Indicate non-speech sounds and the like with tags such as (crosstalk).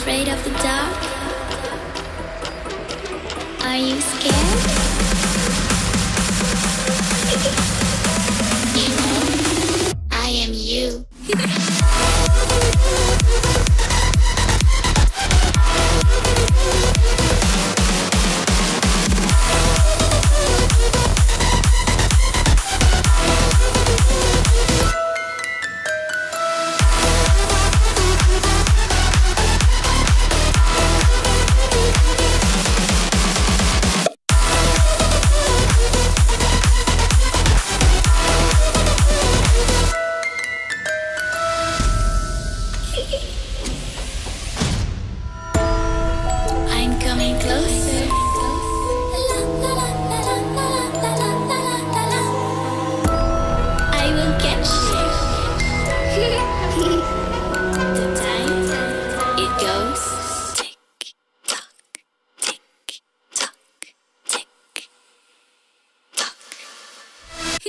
afraid of the dark? Are you scared? I am you. (laughs)